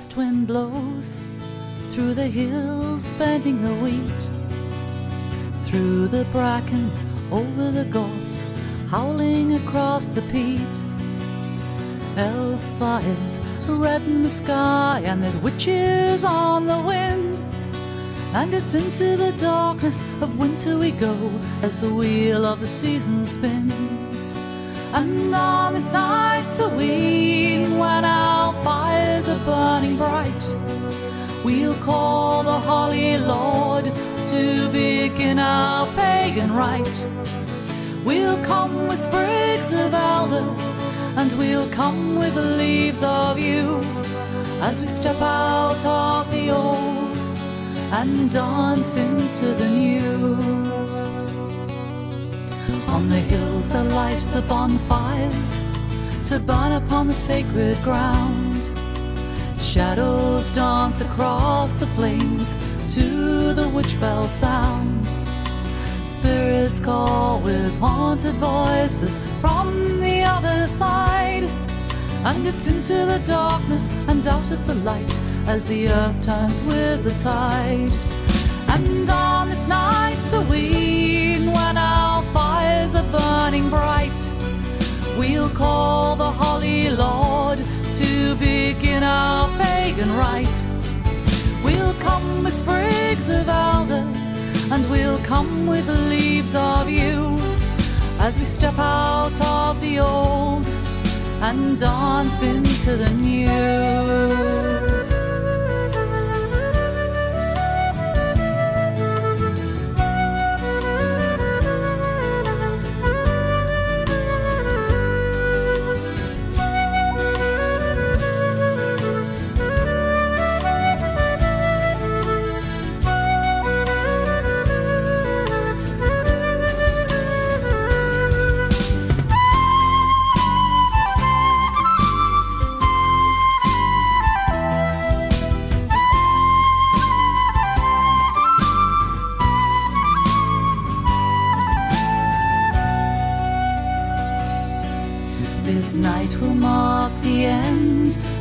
west wind blows through the hills, bending the wheat, through the bracken, over the gorse, howling across the peat. Elf fires red in the sky, and there's witches on the wind. And it's into the darkness of winter we go as the wheel of the season spins. And on this night our fires burning bright, we'll call the Holy Lord to begin our pagan rite. We'll come with sprigs of alder, and we'll come with the leaves of yew, as we step out of the old and dance into the new. On the hills that light the bonfires to burn upon the sacred ground. Shadows dance across the flames to the witch bell sound. Spirits call with haunted voices from the other side. And it's into the darkness and out of the light as the earth turns with the tide. And on this night serene, when our fires are burning bright, we'll call the Holy Lord to begin our pagan rite. We'll come with sprigs of alder, and we'll come with leaves of yew, as we step out of the old and dance into the new.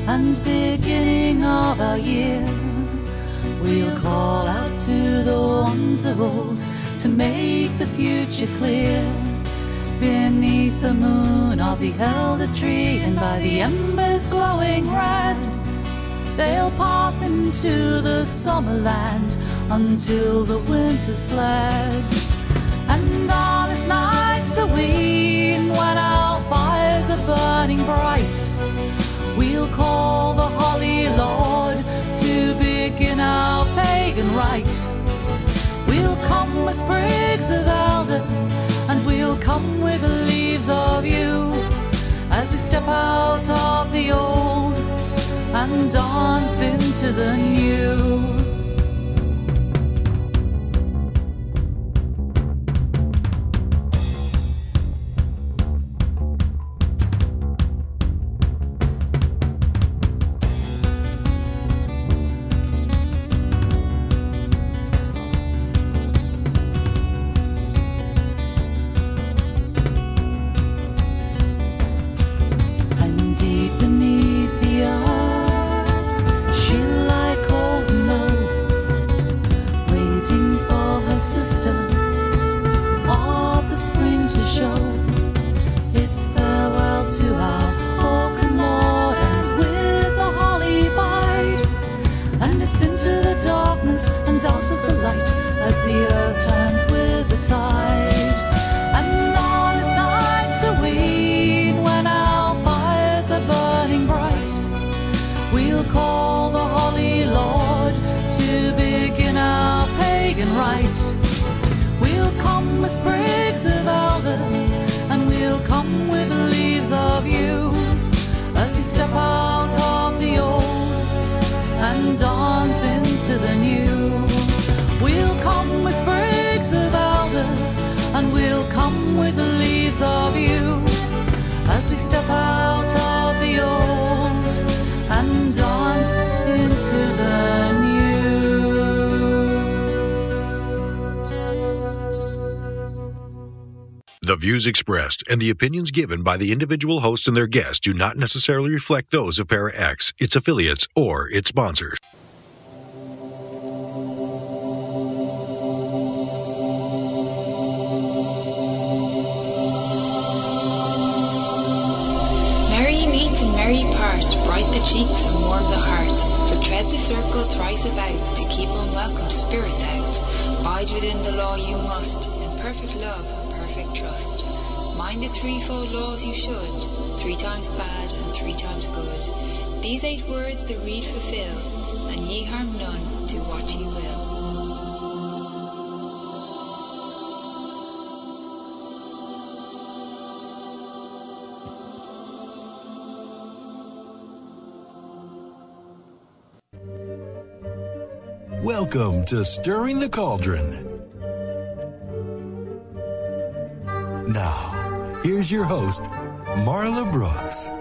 And beginning of our year. We'll call out to the ones of old to make the future clear. Beneath the moon of the elder tree and by the embers glowing red, they'll pass into the summer land until the winter's fled. And on this night serene, when our fires are burning bright, we'll call the Holy Lord to begin our pagan rite. We'll come with sprigs of alder, and we'll come with the leaves of yew, as we step out of the old and dance into the new. Of yew, as we step out of the old and dance into the new. The views expressed and the opinions given by the individual host and their guests do not necessarily reflect those of Para X, its affiliates, or its sponsors. Cheeks and warm the heart. For tread the circle thrice about, to keep unwelcome spirits out. Bide within the law you must, in perfect love and perfect trust. Mind the threefold laws you should, three times bad and three times good. These eight words the Rede fulfill, and ye harm none, do what ye will. Welcome to Stirring the Cauldron. Now, here's your host, Marla Brooks.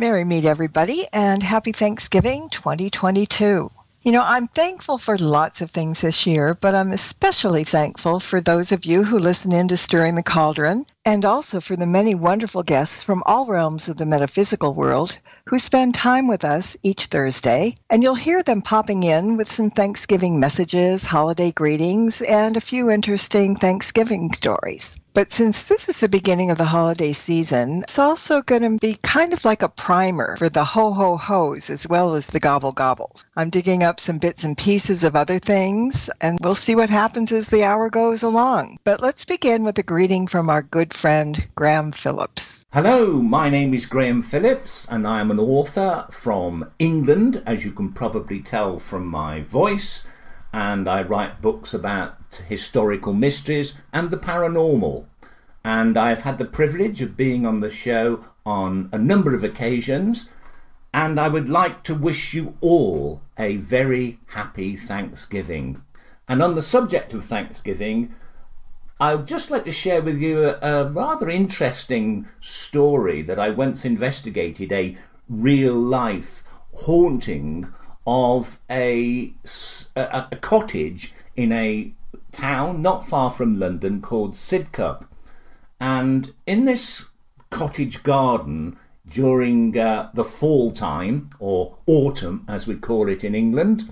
Merry meet everybody and happy Thanksgiving 2022. You know, I'm thankful for lots of things this year, but I'm especially thankful for those of you who listen in to Stirring the Cauldron and also for the many wonderful guests from all realms of the metaphysical world who spend time with us each Thursday. And you'll hear them popping in with some Thanksgiving messages, holiday greetings, and a few interesting Thanksgiving stories. But since this is the beginning of the holiday season, it's also going to be kind of like a primer for the ho ho ho's as well as the gobble gobbles. I'm digging up some bits and pieces of other things, and we'll see what happens as the hour goes along. But let's begin with a greeting from our good friend, Graham Phillips. Hello, my name is Graham Phillips, and I am an author from England, as you can probably tell from my voice. And I write books about historical mysteries and the paranormal. And I've had the privilege of being on the show on a number of occasions. And I would like to wish you all a very happy Thanksgiving. And on the subject of Thanksgiving, I'd just like to share with you a, a, rather interesting story that I once investigated a real life haunting of a, a, a cottage in a town not far from London called Sidcup. And in this cottage garden during uh, the fall time, or autumn as we call it in England,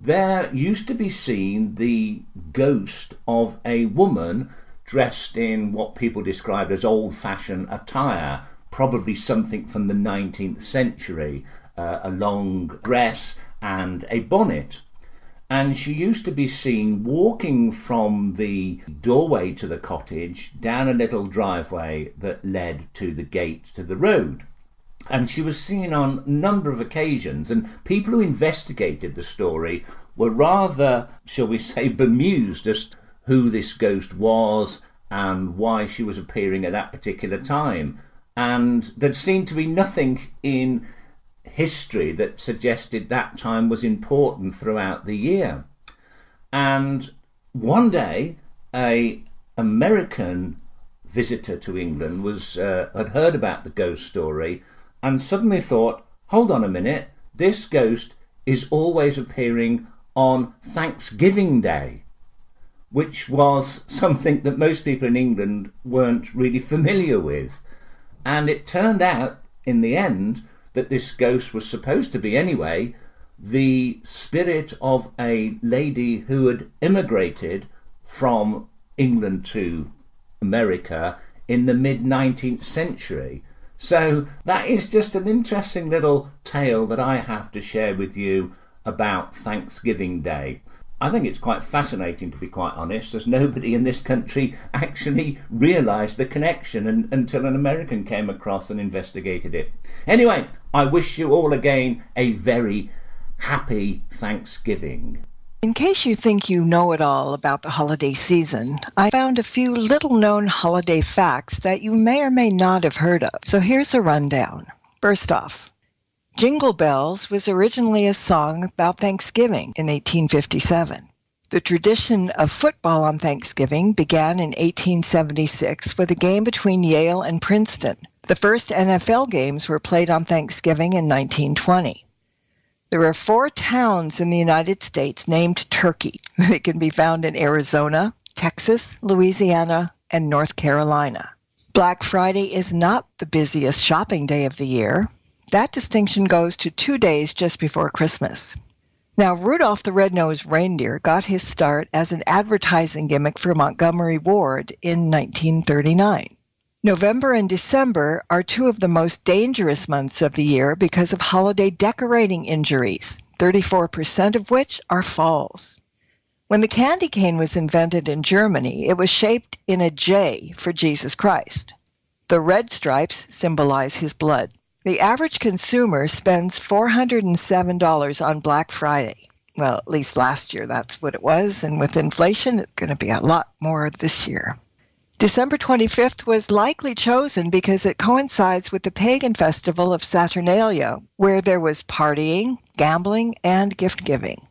there used to be seen the ghost of a woman dressed in what people described as old fashioned attire, probably something from the 19th century, uh, a long dress and a bonnet. And she used to be seen walking from the doorway to the cottage down a little driveway that led to the gate to the road and she was seen on a number of occasions. And people who investigated the story were rather, shall we say, bemused as to who this ghost was and why she was appearing at that particular time. And there seemed to be nothing in history that suggested that time was important throughout the year. And one day, a American visitor to England was uh, had heard about the ghost story and suddenly thought, hold on a minute, this ghost is always appearing on Thanksgiving Day, which was something that most people in England weren't really familiar with. And it turned out, in the end, that this ghost was supposed to be, anyway, the spirit of a lady who had immigrated from England to America in the mid 19th century so that is just an interesting little tale that I have to share with you about Thanksgiving Day. I think it's quite fascinating, to be quite honest, as nobody in this country actually realised the connection and, until an American came across and investigated it. Anyway, I wish you all again a very happy Thanksgiving. In case you think you know it all about the holiday season, I found a few little known holiday facts that you may or may not have heard of. So here's a rundown. First off, Jingle Bells was originally a song about Thanksgiving in 1857. The tradition of football on Thanksgiving began in 1876 with a game between Yale and Princeton. The first NFL games were played on Thanksgiving in 1920. There are four towns in the United States named Turkey. They can be found in Arizona, Texas, Louisiana, and North Carolina. Black Friday is not the busiest shopping day of the year. That distinction goes to two days just before Christmas. Now, Rudolph the Red-Nosed Reindeer got his start as an advertising gimmick for Montgomery Ward in 1939. November and December are two of the most dangerous months of the year because of holiday decorating injuries, 34% of which are falls. When the candy cane was invented in Germany, it was shaped in a J for Jesus Christ. The red stripes symbolize his blood. The average consumer spends $407 on Black Friday. Well, at least last year that's what it was, and with inflation, it's going to be a lot more this year. December 25th was likely chosen because it coincides with the pagan festival of Saturnalia, where there was partying, gambling, and gift giving.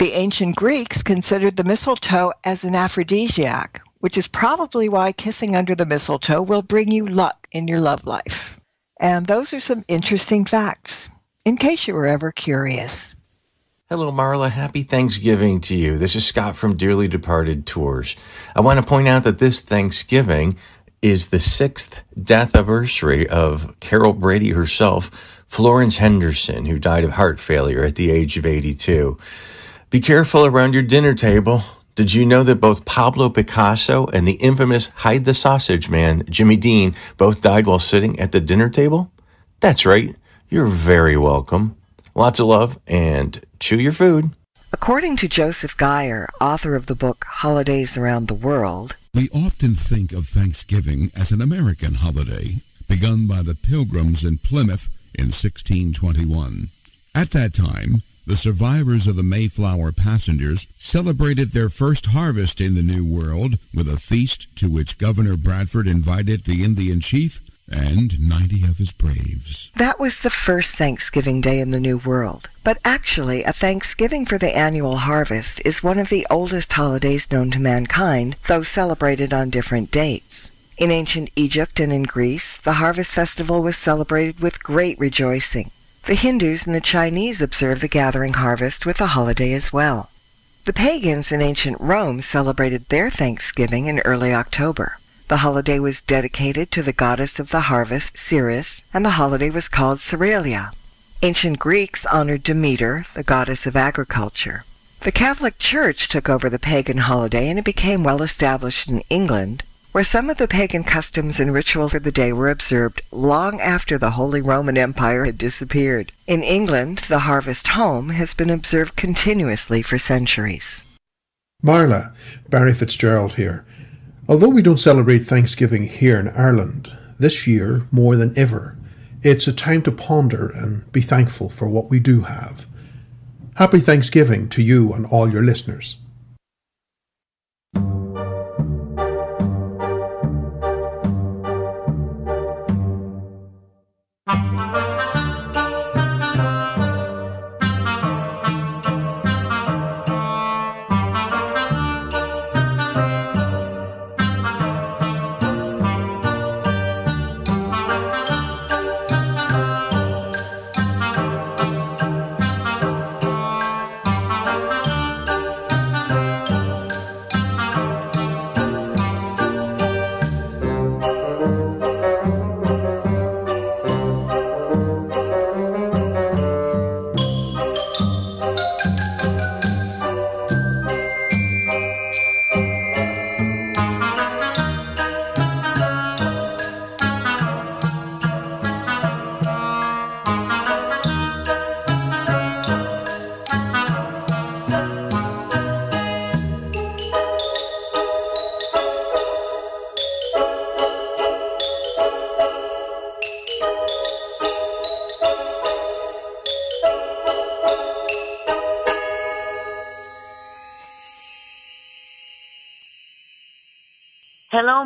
The ancient Greeks considered the mistletoe as an aphrodisiac, which is probably why kissing under the mistletoe will bring you luck in your love life. And those are some interesting facts, in case you were ever curious. Hello, Marla. Happy Thanksgiving to you. This is Scott from Dearly Departed Tours. I want to point out that this Thanksgiving is the sixth death anniversary of Carol Brady herself, Florence Henderson, who died of heart failure at the age of 82. Be careful around your dinner table. Did you know that both Pablo Picasso and the infamous Hide the Sausage Man, Jimmy Dean, both died while sitting at the dinner table? That's right. You're very welcome. Lots of love and chew your food. According to Joseph Gaer, author of the book Holidays Around the World, we often think of Thanksgiving as an American holiday, begun by the Pilgrims in Plymouth in 1621. At that time, the survivors of the Mayflower passengers celebrated their first harvest in the New World with a feast to which Governor Bradford invited the Indian chief and 90 of his braves. That was the first Thanksgiving Day in the New World. But actually, a Thanksgiving for the annual harvest is one of the oldest holidays known to mankind, though celebrated on different dates. In ancient Egypt and in Greece, the harvest festival was celebrated with great rejoicing. The Hindus and the Chinese observe the gathering harvest with a holiday as well. The pagans in ancient Rome celebrated their Thanksgiving in early October. The holiday was dedicated to the goddess of the harvest, Ceres, and the holiday was called Cerealia. Ancient Greeks honored Demeter, the goddess of agriculture. The Catholic Church took over the pagan holiday and it became well established in England, where some of the pagan customs and rituals of the day were observed long after the Holy Roman Empire had disappeared. In England, the harvest home has been observed continuously for centuries. Marla, Barry Fitzgerald here. Although we don't celebrate Thanksgiving here in Ireland, this year, more than ever, it's a time to ponder and be thankful for what we do have. Happy Thanksgiving to you and all your listeners.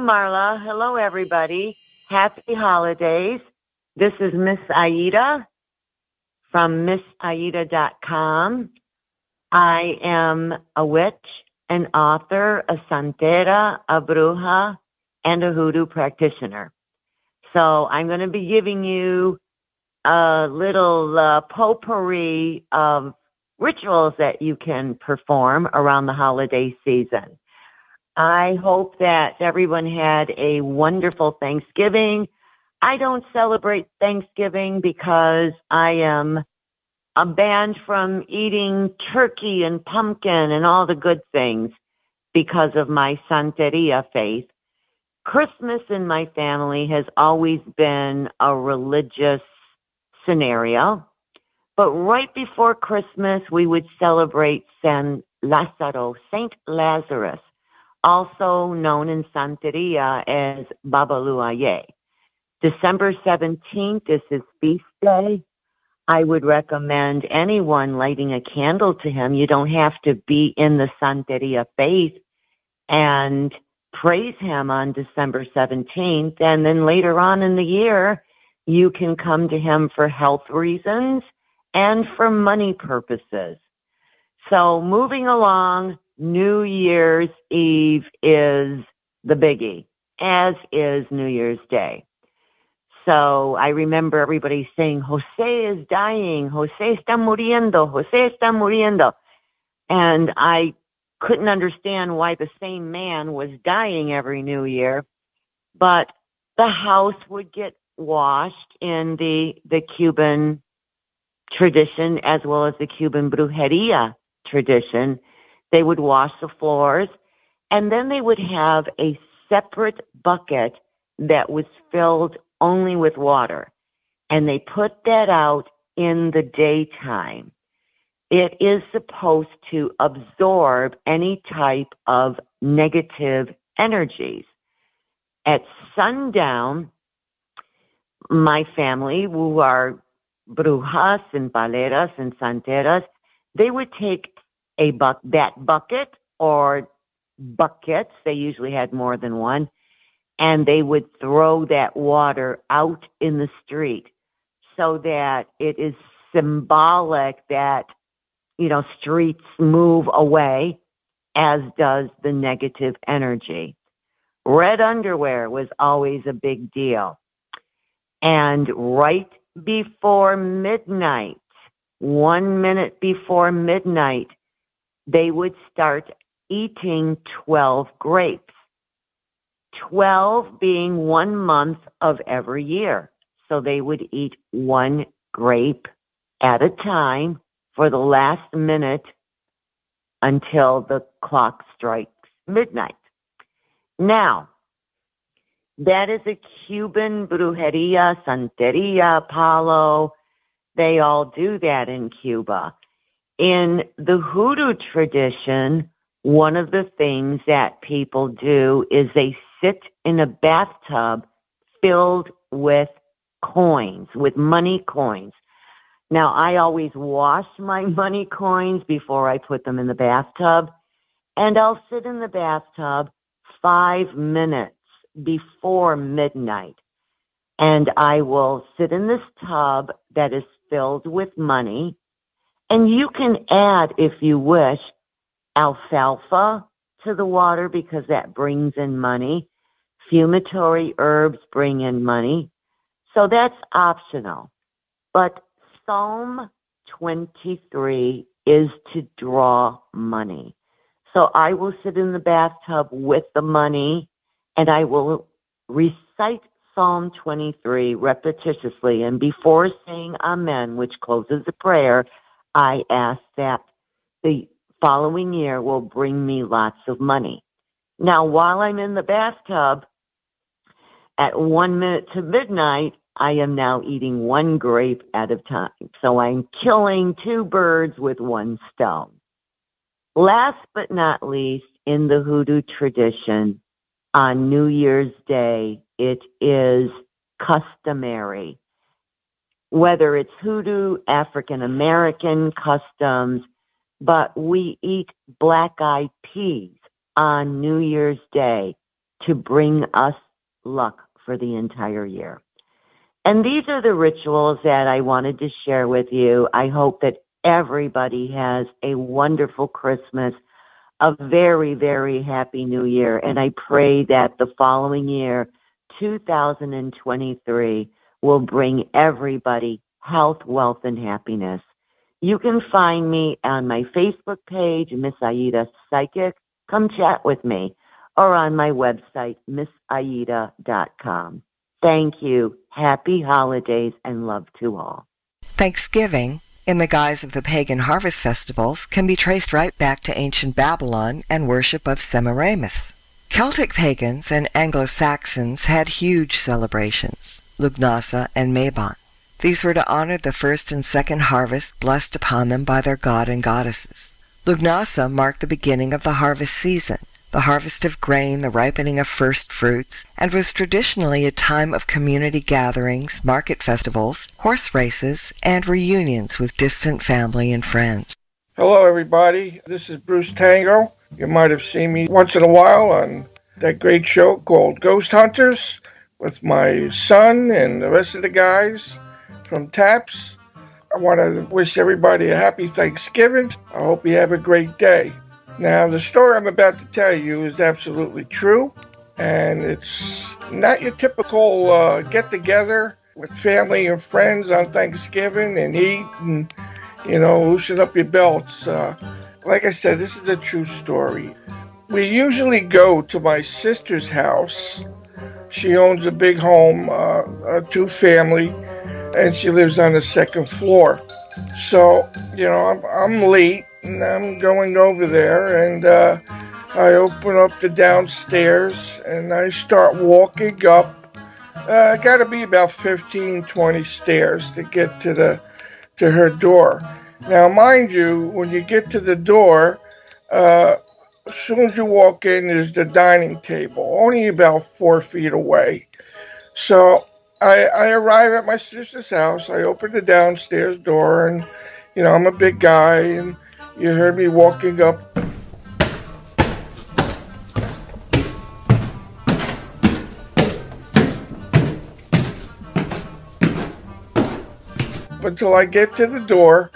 Marla. Hello, everybody. Happy holidays. This is Miss Aida from missaida.com. I am a witch, an author, a santera, a bruja, and a hoodoo practitioner. So I'm going to be giving you a little uh, potpourri of rituals that you can perform around the holiday season. I hope that everyone had a wonderful Thanksgiving. I don't celebrate Thanksgiving because I am a banned from eating turkey and pumpkin and all the good things because of my Santeria faith. Christmas in my family has always been a religious scenario. But right before Christmas, we would celebrate San Lazaro, Saint Lazarus, also known in Santeria as Babaluaye. December 17th is his feast day. I would recommend anyone lighting a candle to him. You don't have to be in the Santeria faith and praise him on December 17th. And then later on in the year, you can come to him for health reasons and for money purposes. So moving along, New Year's Eve is the biggie, as is New Year's Day. So I remember everybody saying, Jose is dying, Jose está muriendo, Jose está muriendo. And I couldn't understand why the same man was dying every new year, but the house would get washed in the, the Cuban tradition as well as the Cuban brujeria tradition. They would wash the floors and then they would have a separate bucket that was filled only with water. And they put that out in the daytime. It is supposed to absorb any type of negative energies. At sundown, my family, who are brujas and paleras and santeras, they would take a buck that bucket or buckets. They usually had more than one, and they would throw that water out in the street so that it is symbolic that you know streets move away as does the negative energy. Red underwear was always a big deal. And right before midnight, one minute before midnight, they would start eating 12 grapes. 12 being one month of every year. So they would eat one grape at a time for the last minute until the clock strikes midnight. Now, that is a Cuban brujeria, santeria, palo. They all do that in Cuba. In the hoodoo tradition, one of the things that people do is they sit in a bathtub filled with coins, with money coins. Now, I always wash my money coins before I put them in the bathtub, and I'll sit in the bathtub five minutes before midnight. And I will sit in this tub that is filled with money. And you can add, if you wish, alfalfa to the water because that brings in money. Fumitory herbs bring in money. So that's optional. But Psalm 23 is to draw money. So I will sit in the bathtub with the money and I will recite Psalm 23 repetitiously. And before saying Amen, which closes the prayer, I ask that the following year will bring me lots of money. Now, while I'm in the bathtub at one minute to midnight, I am now eating one grape at a time. So I'm killing two birds with one stone. Last but not least, in the hoodoo tradition, on New Year's Day, it is customary. Whether it's hoodoo, African American customs, but we eat black eyed peas on New Year's Day to bring us luck for the entire year. And these are the rituals that I wanted to share with you. I hope that everybody has a wonderful Christmas a very, very happy new year. And I pray that the following year, 2023, will bring everybody health, wealth, and happiness. You can find me on my Facebook page, Miss Aida Psychic. Come chat with me. or on my website, missaida.com. Thank you. Happy holidays and love to all. Thanksgiving, in the guise of the pagan harvest festivals, can be traced right back to ancient Babylon and worship of Semiramis. Celtic pagans and Anglo-Saxons had huge celebrations, Lughnasadh and Mabon. These were to honor the first and second harvest blessed upon them by their god and goddesses. Lugnasa marked the beginning of the harvest season, the harvest of grain, the ripening of first fruits, and was traditionally a time of community gatherings, market festivals, horse races, and reunions with distant family and friends. Hello, everybody. This is Bruce Tango. You might have seen me once in a while on that great show called Ghost Hunters with my son and the rest of the guys from TAPS. I want to wish everybody a happy Thanksgiving. I hope you have a great day. Now, the story I'm about to tell you is absolutely true, and it's not your typical uh, get together with family and friends on Thanksgiving and eat and, you know, loosen up your belts. Uh, like I said, this is a true story. We usually go to my sister's house. She owns a big home, uh, a two family, and she lives on the second floor. So, you know, I'm, I'm late and I'm going over there and uh, I open up the downstairs and I start walking up. Uh, got to be about 15, 20 stairs to get to the to her door. Now, mind you, when you get to the door, uh, as soon as you walk in, there's the dining table, only about four feet away. So I, I arrive at my sister's house. I open the downstairs door, and you know I'm a big guy, and you heard me walking up. Until I get to the door,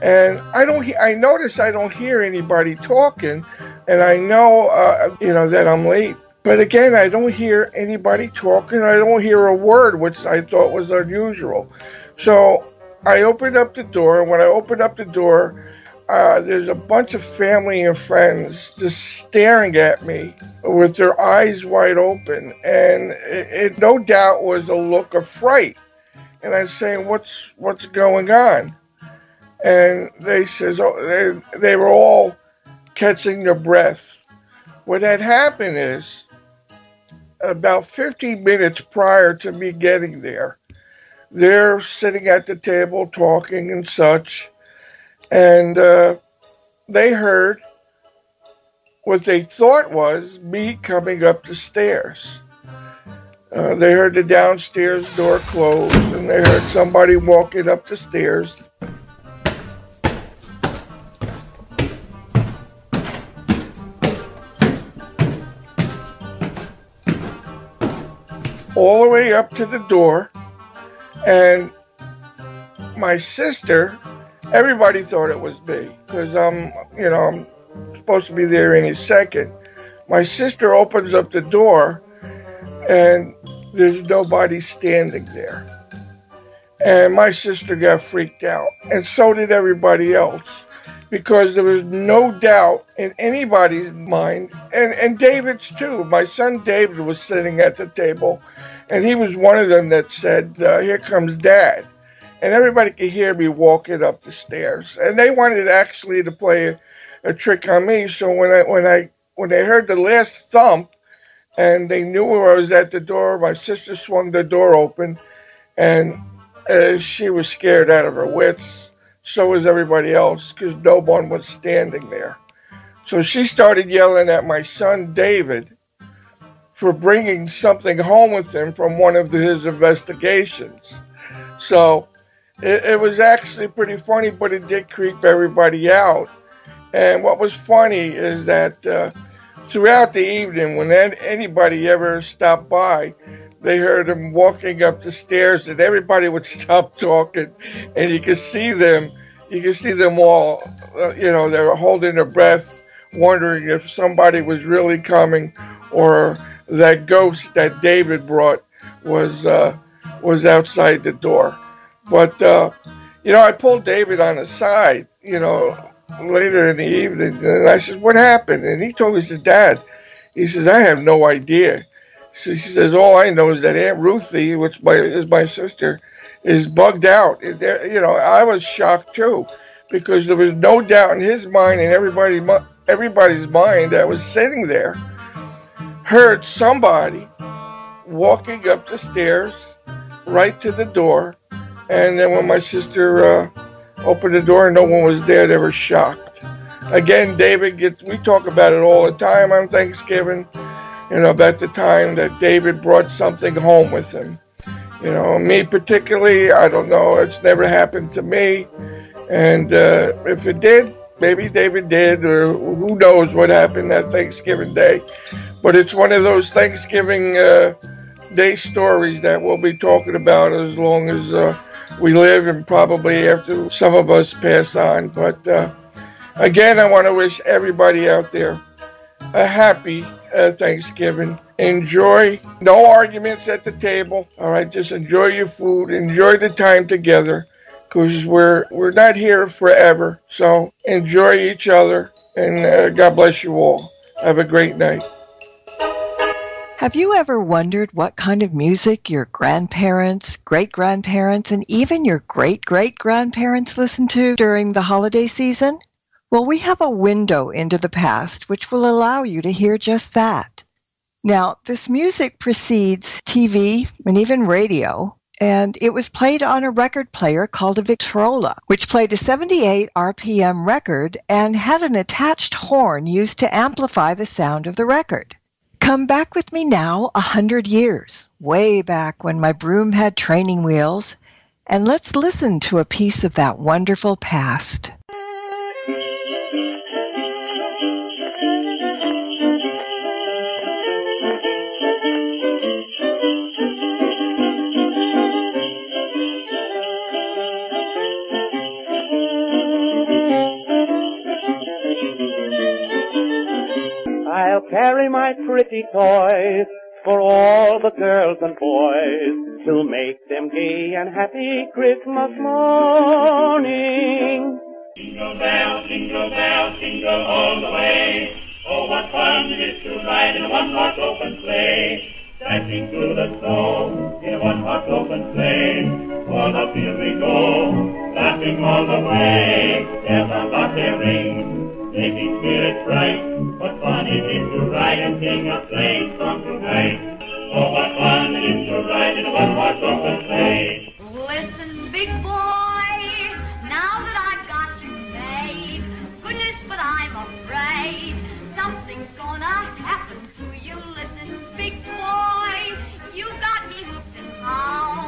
and I don't. He- I notice I don't hear anybody talking, and I know, uh, you know, that I'm late. But again, I don't hear anybody talking. I don't hear a word, which I thought was unusual. So I opened up the door. And when I opened up the door, uh, there's a bunch of family and friends just staring at me with their eyes wide open, and it, it no doubt was a look of fright. And I'm saying, "What's what's going on?" And they says, "Oh, they they were all catching their breath." What had happened is about 15 minutes prior to me getting there, they're sitting at the table talking and such and uh, they heard what they thought was me coming up the stairs. Uh, they heard the downstairs door close, and they heard somebody walking up the stairs. All the way up to the door, and my sister everybody thought it was me because I'm, you know, I'm supposed to be there any second. My sister opens up the door and there's nobody standing there. And my sister got freaked out, and so did everybody else, because there was no doubt in anybody's mind, and, and David's too. My son David was sitting at the table, and he was one of them that said, uh, Here comes dad and everybody could hear me walking up the stairs. And they wanted actually to play a, a trick on me. So when I when I when they heard the last thump, and they knew I was at the door, my sister swung the door open, and uh, she was scared out of her wits. So was everybody else because no one was standing there. So she started yelling at my son David for bringing something home with him from one of his investigations. So it, it was actually pretty funny, but it did creep everybody out. And what was funny is that uh, throughout the evening, when anybody ever stopped by, they heard him walking up the stairs, and everybody would stop talking, and you could see them. You could see them all. Uh, you know, they were holding their breath, wondering if somebody was really coming, or that ghost that David brought was uh, was outside the door. But, uh, you know, I pulled David on the side, you know, later in the evening, and I said, What happened? And he told me, he Dad, He says, I have no idea. So she says, all I know is that Aunt Ruthie, which my, is my sister, is bugged out. There, You know, I was shocked too because there was no doubt in his mind and everybody, everybody's mind that was sitting there heard somebody walking up the stairs right to the door. And then when my sister uh, opened the door no one was there, they were shocked. Again, David gets, we talk about it all the time on Thanksgiving, you know, about the time that David brought something home with him. You know, me particularly, I don't know, it's never happened to me. And uh, if it did, maybe David did, or who knows what happened that Thanksgiving Day. But it's one of those Thanksgiving uh, Day stories that we'll be talking about as long as uh, we live and probably after some of us pass on. But uh, again, I want to wish everybody out there a happy uh, Thanksgiving. Enjoy. No arguments at the table. All right, just enjoy your food. Enjoy the time together, because we're we're not here forever. So enjoy each other, and uh, God bless you all. Have a great night. Have you ever wondered what kind of music your grandparents, great grandparents, and even your great great grandparents listened to during the holiday season? Well, we have a window into the past which will allow you to hear just that. Now, this music precedes TV and even radio, and it was played on a record player called a Victrola, which played a 78 RPM record and had an attached horn used to amplify the sound of the record. Come back with me now a hundred years, way back when my broom had training wheels, and let's listen to a piece of that wonderful past. Carry my pretty toys for all the girls and boys to make them gay and happy Christmas morning. Jingle bell, jingle bell, jingle all the way. Oh, what fun it is to ride in a one-horse open sleigh. Dashing through the snow in a one-horse open sleigh. For the field we go, laughing all the way. Bells on bobtail ring, making spirits bright. What fun it is to ride and sing a sleigh song tonight. Oh, what fun it is to ride in a one-horse open sleigh. Listen, big boy, now that I've got you made, goodness, but I'm afraid something's gonna happen to you. Listen, big boy, you got me hooked and how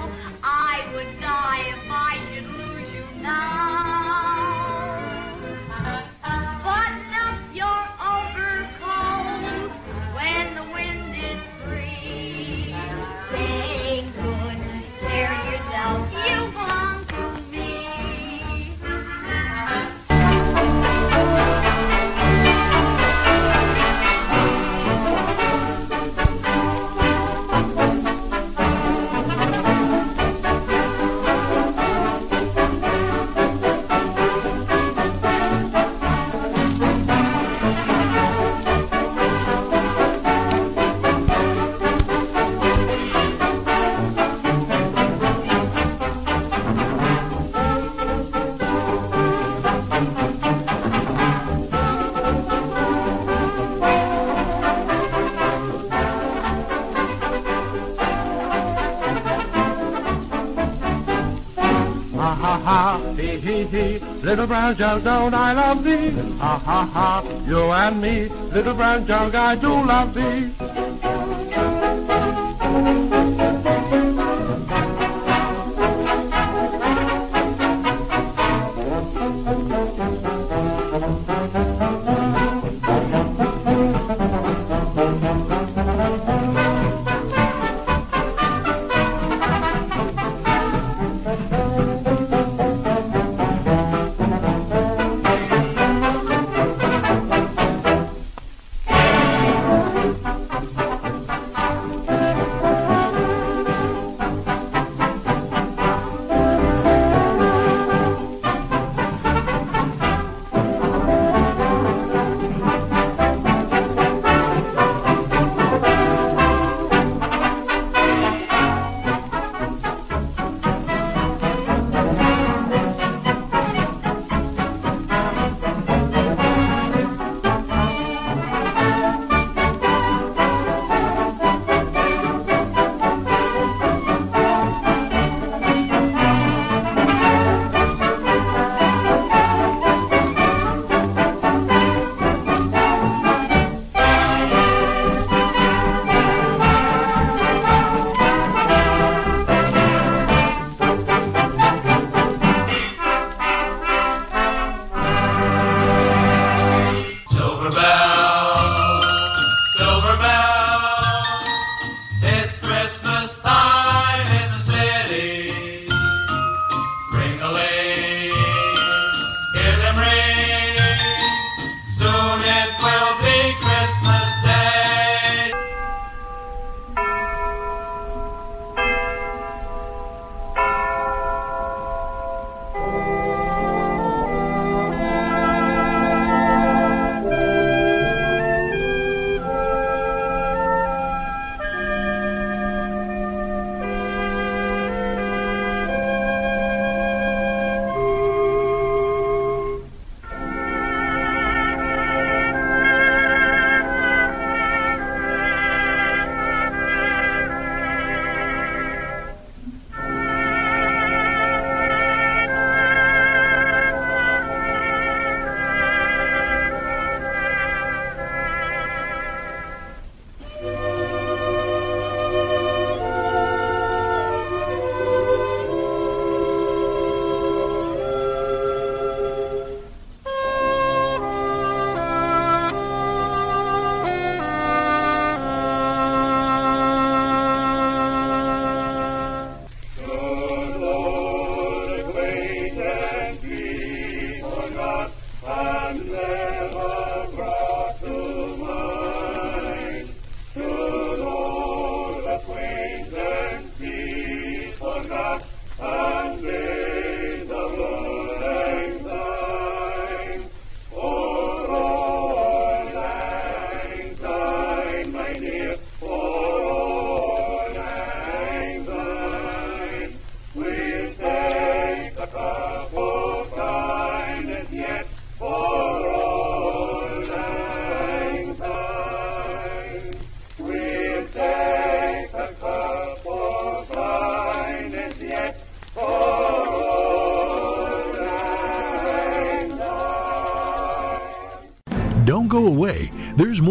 little brown jug, don't I love thee? Ha ha ha, you and me, little brown jug, I do love thee.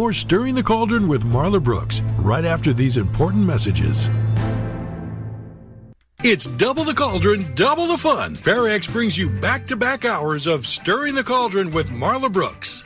More Stirring the Cauldron with Marla Brooks right after these important messages. It's double the cauldron, double the fun. Parax brings you back to back hours of Stirring the Cauldron with Marla Brooks.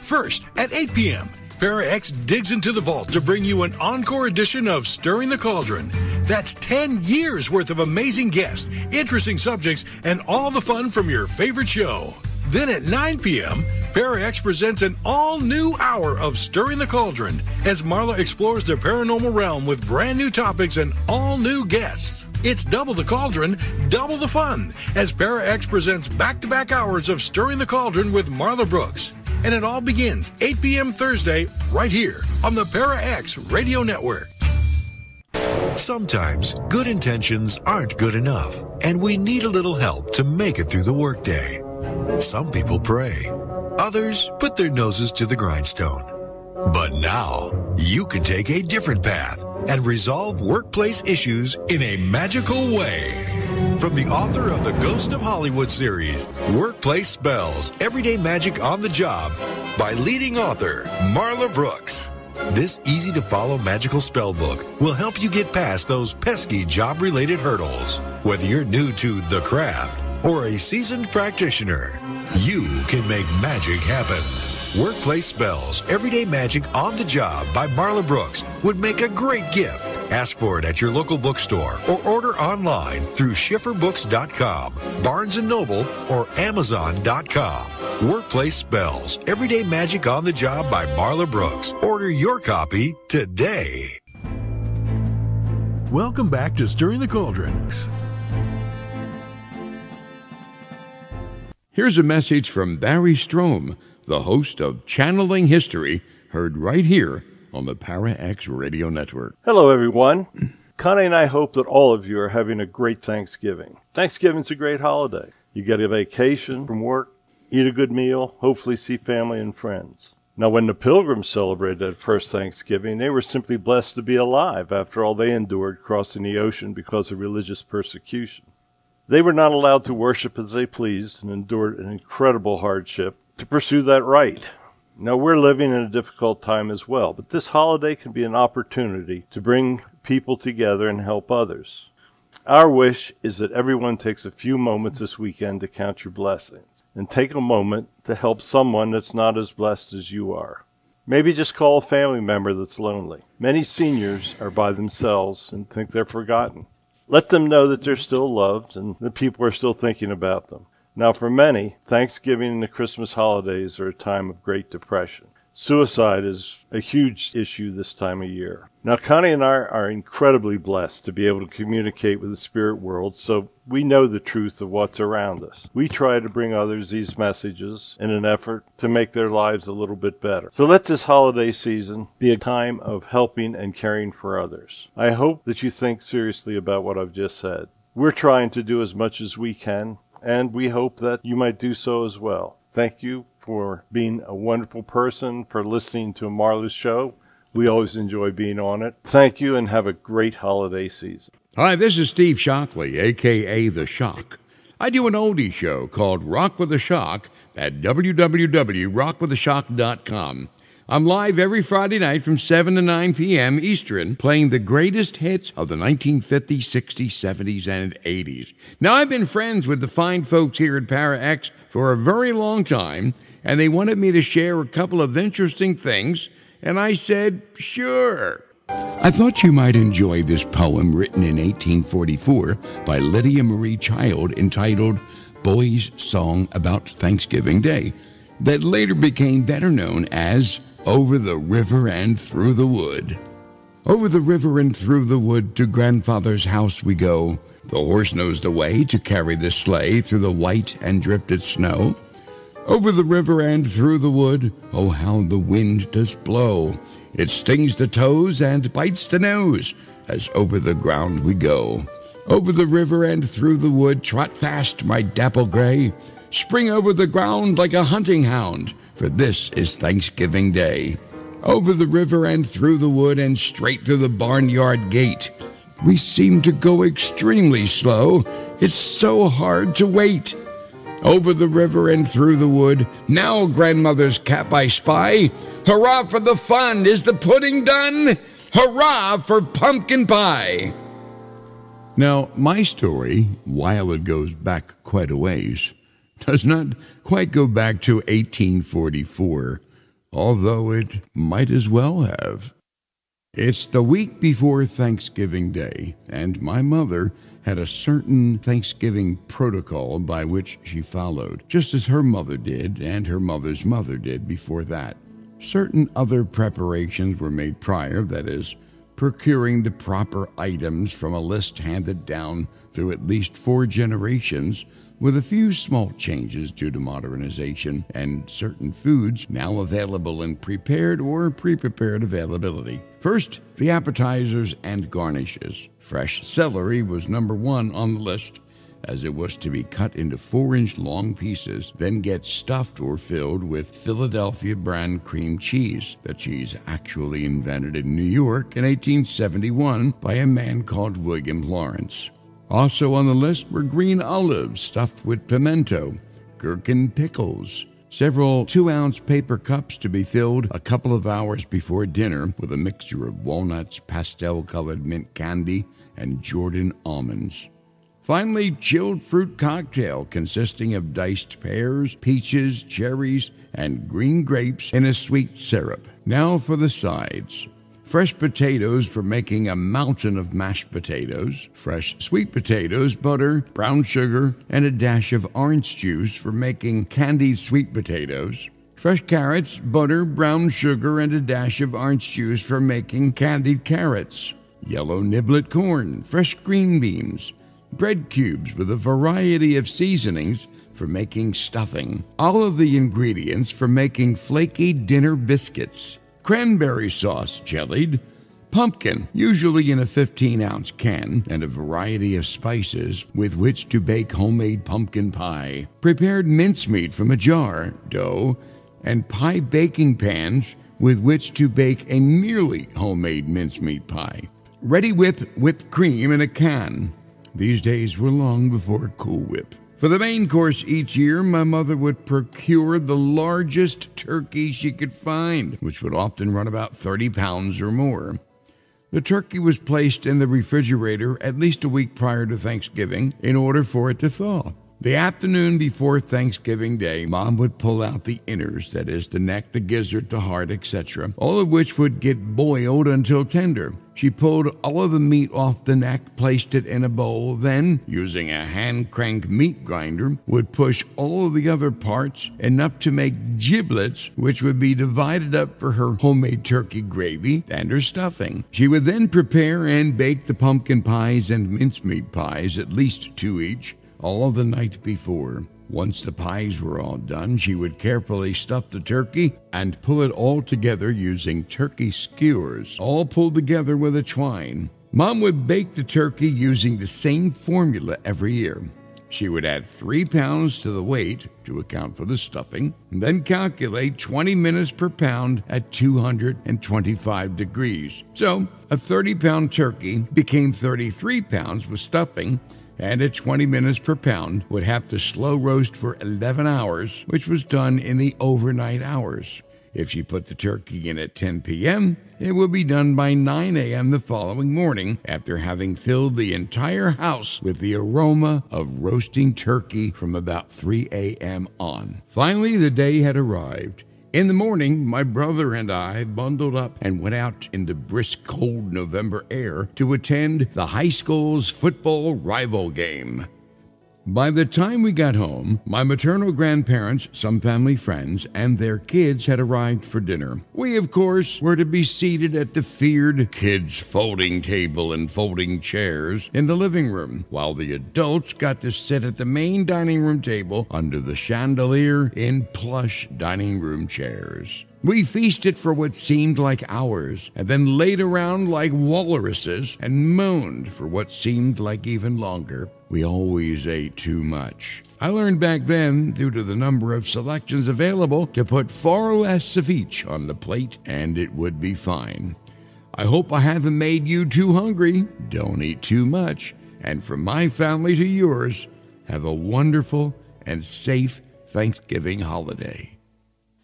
First, at 8 p.m., Parax digs into the vault to bring you an encore edition of Stirring the Cauldron. That's 10 years worth of amazing guests, interesting subjects, and all the fun from your favorite show. Then at 9 p.m., Parax presents an all new hour of Stirring the Cauldron as Marla explores the paranormal realm with brand new topics and all new guests. It's double the cauldron, double the fun as Parax presents back to back hours of Stirring the Cauldron with Marla Brooks. And it all begins 8 p.m. Thursday right here on the ParaX Radio Network. Sometimes good intentions aren't good enough, and we need a little help to make it through the workday. Some people pray, others put their noses to the grindstone. But now, you can take a different path and resolve workplace issues in a magical way. From the author of the Ghost of Hollywood series, Workplace Spells Everyday Magic on the Job, by leading author Marla Brooks. This easy to follow magical spell book will help you get past those pesky job related hurdles. Whether you're new to the craft or a seasoned practitioner, you can make magic happen. Workplace Spells Everyday Magic on the Job by Marla Brooks would make a great gift. Ask for it at your local bookstore or order online through schifferbooks.com, Barnes & Noble, or amazon.com. Workplace Spells Everyday Magic on the Job by Marla Brooks. Order your copy today. Welcome back to Stirring the Cauldron. Here's a message from Barry Strohm, the host of Channeling History, heard right here on the Para X Radio Network. Hello, everyone. Connie and I hope that all of you are having a great Thanksgiving. Thanksgiving's a great holiday. You get a vacation from work, eat a good meal, hopefully see family and friends. Now, when the Pilgrims celebrated that first Thanksgiving, they were simply blessed to be alive after all they endured crossing the ocean because of religious persecution. They were not allowed to worship as they pleased and endured an incredible hardship to pursue that right. Now, we're living in a difficult time as well, but this holiday can be an opportunity to bring people together and help others. Our wish is that everyone takes a few moments this weekend to count your blessings and take a moment to help someone that's not as blessed as you are. Maybe just call a family member that's lonely. Many seniors are by themselves and think they're forgotten. Let them know that they're still loved and that people are still thinking about them. Now, for many, Thanksgiving and the Christmas holidays are a time of great depression. Suicide is a huge issue this time of year. Now, Connie and I are incredibly blessed to be able to communicate with the spirit world, so we know the truth of what's around us. We try to bring others these messages in an effort to make their lives a little bit better. So let this holiday season be a time of helping and caring for others. I hope that you think seriously about what I've just said. We're trying to do as much as we can, and we hope that you might do so as well. Thank you for being a wonderful person, for listening to Marla's show. We always enjoy being on it. Thank you and have a great holiday season. Hi, this is Steve Shockley, aka The Shock. I do an oldie show called Rock with a Shock at www.rockwithashock.com. I'm live every Friday night from 7 to 9 p.m. Eastern, playing the greatest hits of the 1950s, 60s, 70s, and 80s. Now, I've been friends with the fine folks here at Para X for a very long time, and they wanted me to share a couple of interesting things, and I said, sure. I thought you might enjoy this poem written in 1844 by Lydia Marie Child entitled Boy's Song About Thanksgiving Day, that later became better known as Over the River and Through the Wood. Over the river and through the wood to grandfather's house we go. The horse knows the way to carry the sleigh through the white and drifted snow. Over the river and through the wood, oh how the wind does blow. It stings the toes and bites the nose as over the ground we go. Over the river and through the wood, trot fast, my dapple gray. Spring over the ground like a hunting hound, for this is Thanksgiving Day. Over the river and through the wood and straight to the barnyard gate. We seem to go extremely slow. It's so hard to wait. Over the river and through the wood, now grandmother's cap I spy. Hurrah for the fun! Is the pudding done? Hurrah for pumpkin pie! Now, my story, while it goes back quite a ways, does not quite go back to 1844, although it might as well have. It's the week before Thanksgiving Day, and my mother had a certain Thanksgiving protocol by which she followed, just as her mother did and her mother's mother did before that. Certain other preparations were made prior, that is, procuring the proper items from a list handed down through at least four generations, with a few small changes due to modernization and certain foods now available in prepared or pre prepared availability. First, the appetizers and garnishes. Fresh celery was number one on the list, as it was to be cut into four inch long pieces, then get stuffed or filled with Philadelphia brand cream cheese. The cheese actually invented in New York in 1871 by a man called William Lawrence. Also on the list were green olives stuffed with pimento, gherkin pickles, several two ounce paper cups to be filled a couple of hours before dinner with a mixture of walnuts, pastel colored mint candy, and Jordan almonds. Finally, chilled fruit cocktail consisting of diced pears, peaches, cherries, and green grapes in a sweet syrup. Now for the sides. Fresh potatoes for making a mountain of mashed potatoes, fresh sweet potatoes, butter, brown sugar, and a dash of orange juice for making candied sweet potatoes, fresh carrots, butter, brown sugar, and a dash of orange juice for making candied carrots, yellow niblet corn, fresh green beans, bread cubes with a variety of seasonings for making stuffing, all of the ingredients for making flaky dinner biscuits, cranberry sauce jellied, pumpkin, usually in a 15 ounce can, and a variety of spices with which to bake homemade pumpkin pie, prepared mincemeat from a jar, dough, and pie baking pans with which to bake a nearly homemade mincemeat pie. Reddi-wip whipped cream in a can, these days were long before Cool Whip. For the main course each year, my mother would procure the largest turkey she could find, which would often run about 30 pounds or more. The turkey was placed in the refrigerator at least a week prior to Thanksgiving in order for it to thaw. The afternoon before Thanksgiving Day, Mom would pull out the inners, that is, the neck, the gizzard, the heart, etc., all of which would get boiled until tender. She pulled all of the meat off the neck, placed it in a bowl, then, using a hand crank meat grinder, would push all of the other parts enough to make giblets, which would be divided up for her homemade turkey gravy and her stuffing. She would then prepare and bake the pumpkin pies and mincemeat pies, at least two each all the night before. Once the pies were all done, she would carefully stuff the turkey and pull it all together using turkey skewers, all pulled together with a twine. Mom would bake the turkey using the same formula every year. She would add three pounds to the weight to account for the stuffing, and then calculate 20 minutes per pound at 225 degrees. So, a 30 pound turkey became 33 pounds with stuffing and at 20 minutes per pound would have to slow roast for 11 hours, which was done in the overnight hours. If she put the turkey in at 10 p.m., it would be done by 9 a.m. the following morning after having filled the entire house with the aroma of roasting turkey from about 3 a.m. on. Finally, the day had arrived. In the morning, my brother and I bundled up and went out in the brisk, cold November air to attend the high school's football rival game. By the time we got home, my maternal grandparents, some family friends, and their kids had arrived for dinner. We, of course, were to be seated at the feared kids' folding table and folding chairs in the living room, while the adults got to sit at the main dining room table under the chandelier in plush dining room chairs. We feasted for what seemed like hours, and then laid around like walruses and moaned for what seemed like even longer. We always ate too much. I learned back then, due to the number of selections available, to put far less of each on the plate, and it would be fine. I hope I haven't made you too hungry. Don't eat too much. And from my family to yours, have a wonderful and safe Thanksgiving holiday.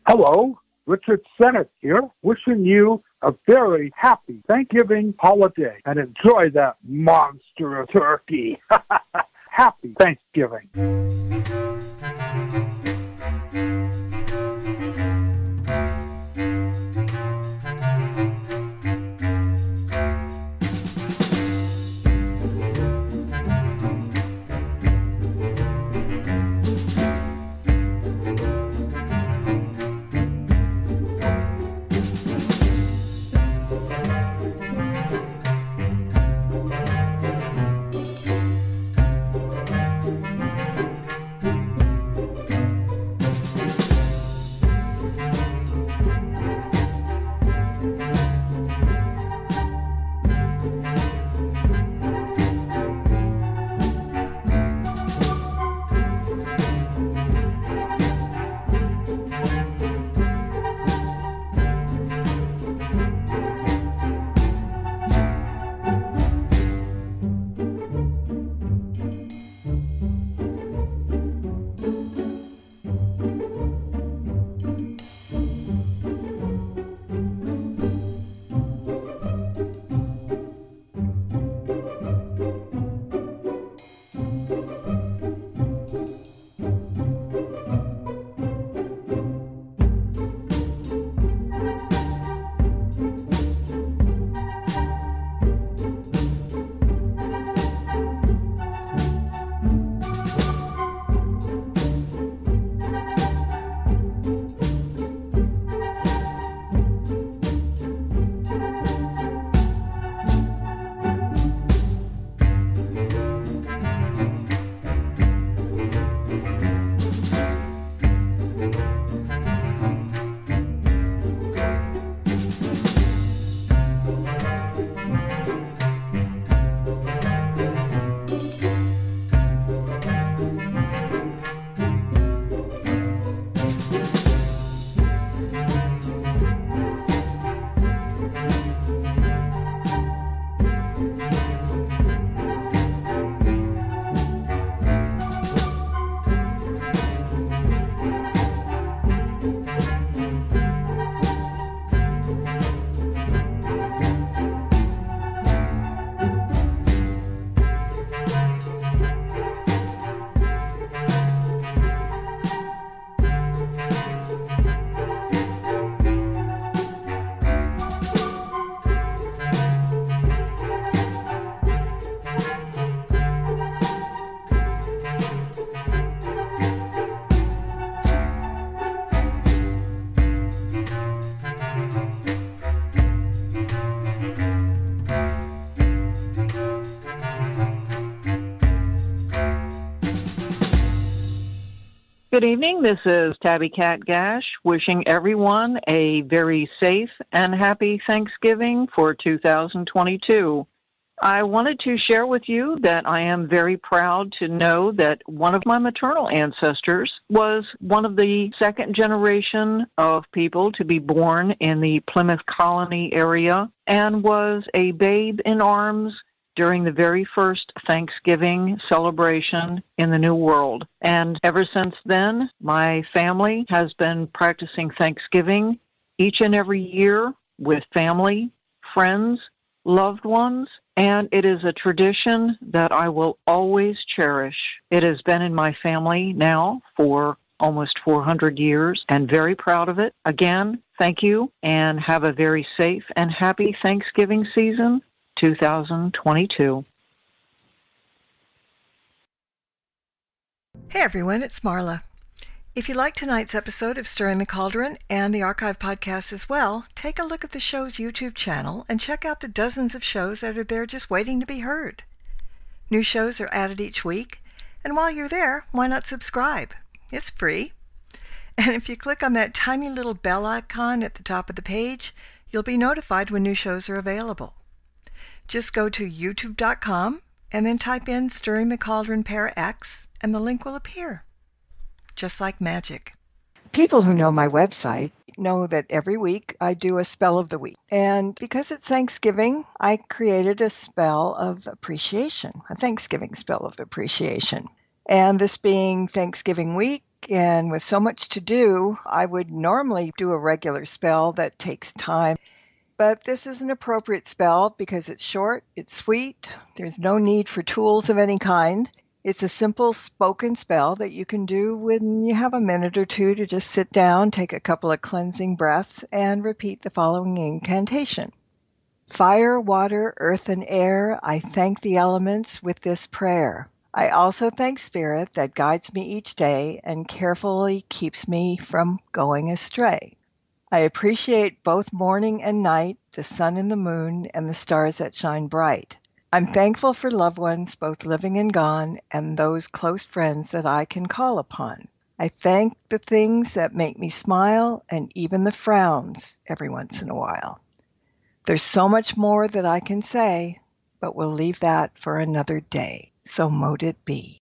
Hello, Richard Sennett here, wishing you a very happy Thanksgiving holiday and enjoy that monster of turkey. happy Thanksgiving. Good evening. This is Tabby Cat Gash wishing everyone a very safe and happy Thanksgiving for 2022. I wanted to share with you that I am very proud to know that one of my maternal ancestors was one of the second generation of people to be born in the Plymouth Colony area and was a babe in arms during the very first Thanksgiving celebration in the New World. And ever since then, my family has been practicing Thanksgiving each and every year with family, friends, loved ones, and it is a tradition that I will always cherish. It has been in my family now for almost 400 years and very proud of it. Again, thank you and have a very safe and happy Thanksgiving season 2022. Hey everyone, it's Marla. If you like tonight's episode of Stirring the Cauldron and the archive podcast as well, take a look at the show's YouTube channel and check out the dozens of shows that are there just waiting to be heard. New shows are added each week, and while you're there, why not subscribe? It's free. And if you click on that tiny little bell icon at the top of the page, you'll be notified when new shows are available. Just go to youtube.com and then type in Stirring the Cauldron Para X and the link will appear. Just like magic. People who know my website know that every week I do a spell of the week. And because it's Thanksgiving, I created a spell of appreciation, a Thanksgiving spell of appreciation. And this being Thanksgiving week, and with so much to do, I would normally do a regular spell that takes time. But this is an appropriate spell because it's short, it's sweet, there's no need for tools of any kind. It's a simple spoken spell that you can do when you have a minute or two to just sit down, take a couple of cleansing breaths, and repeat the following incantation Fire, water, earth, and air, I thank the elements with this prayer. I also thank Spirit that guides me each day and carefully keeps me from going astray. I appreciate both morning and night, the sun and the moon, and the stars that shine bright. I'm thankful for loved ones, both living and gone, and those close friends that I can call upon. I thank the things that make me smile and even the frowns every once in a while. There's so much more that I can say, but we'll leave that for another day. So mote it be.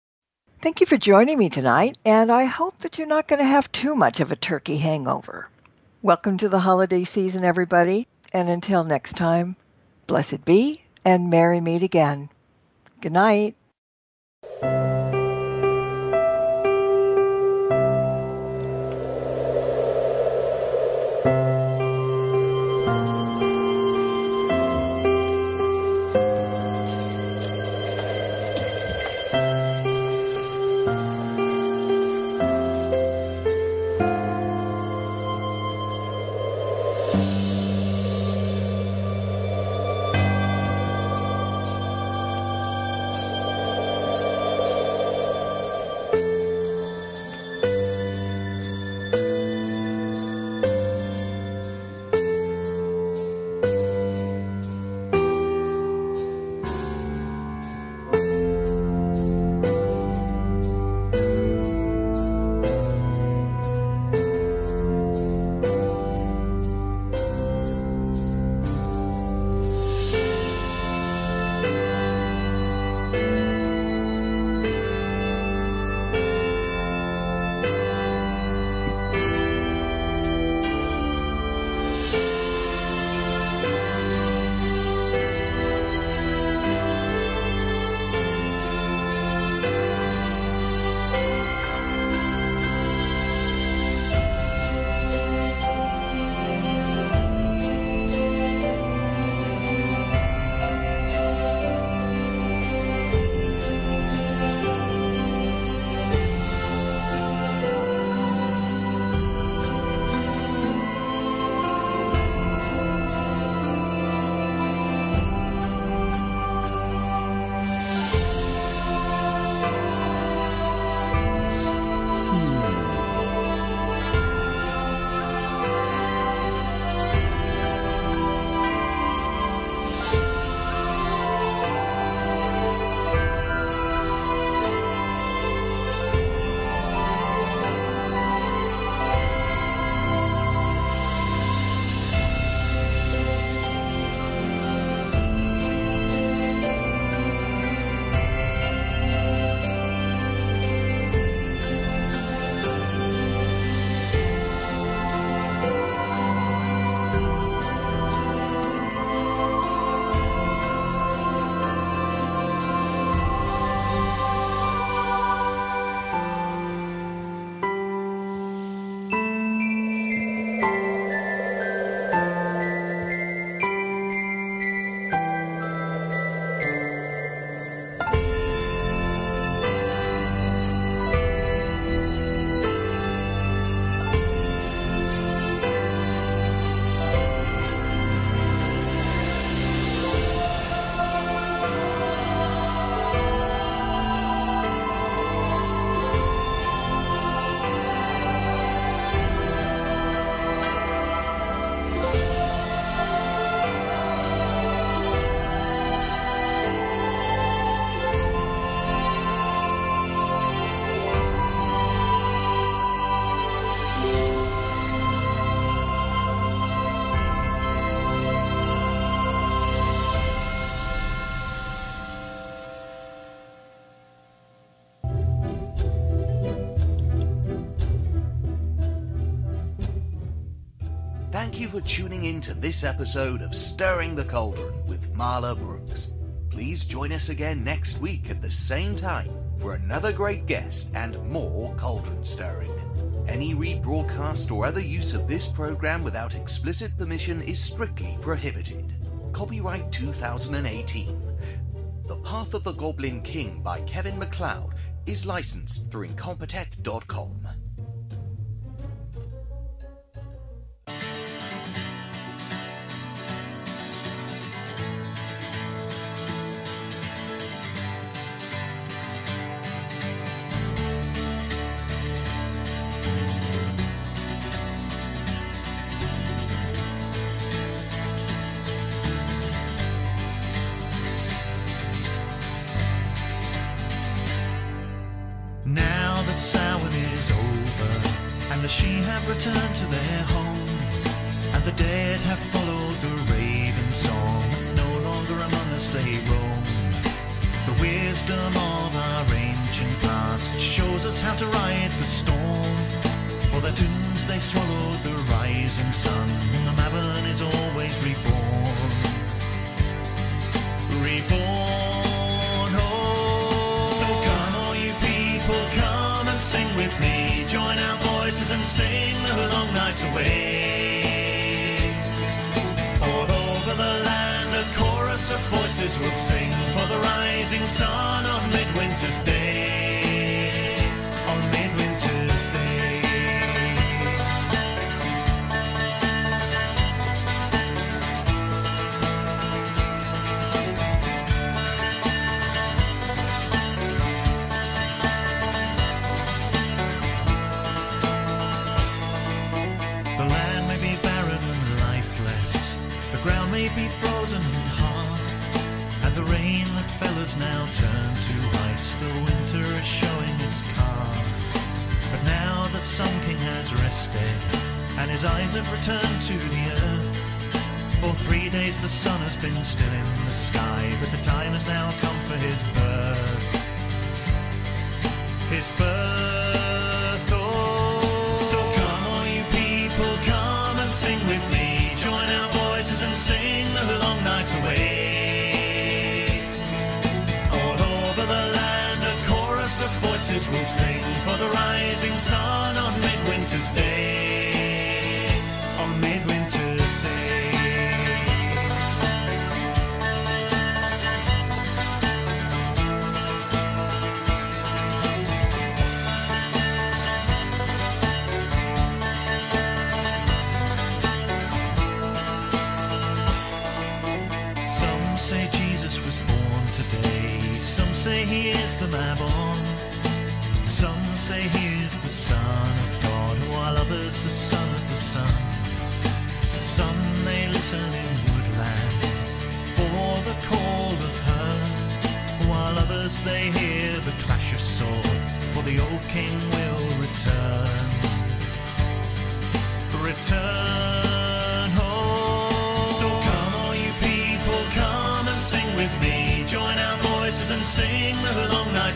Thank you for joining me tonight, and I hope that you're not going to have too much of a turkey hangover. Welcome to the holiday season, everybody, and until next time, blessed be and merry meet again. Good night. you for tuning in to this episode of Stirring the Cauldron with Marla Brooks. Please join us again next week at the same time for another great guest and more cauldron stirring. Any rebroadcast or other use of this program without explicit permission is strictly prohibited. Copyright 2018. The Path of the Goblin King by Kevin MacLeod is licensed through Incompetech.com.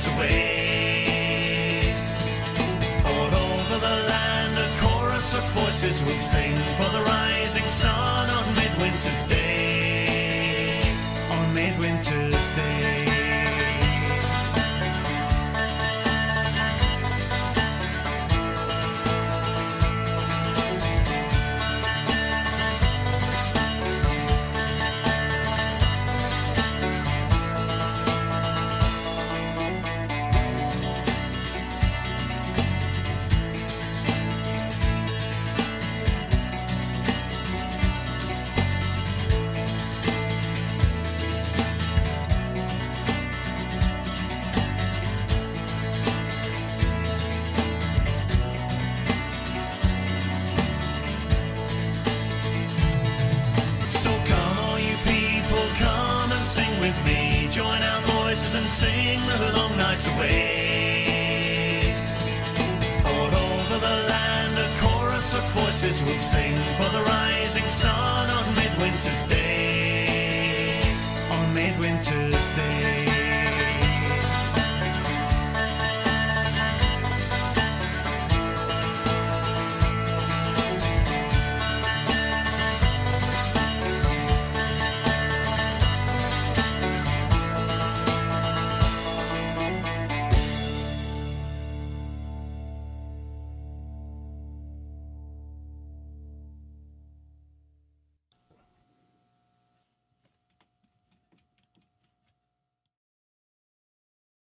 fades away. All over the land, a chorus of voices will sing for the rising sun on midwinter's day. On midwinter's day.